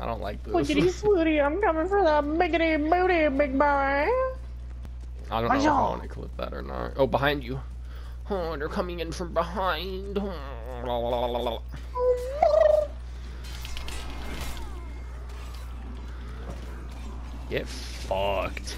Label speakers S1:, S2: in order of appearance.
S1: I don't like this.
S2: Wiggity swooty, I'm coming for the biggity booty, big boy.
S1: I don't know if I want to clip that or not. Oh, behind you. Oh, they're coming in from behind. Oh, Get fucked.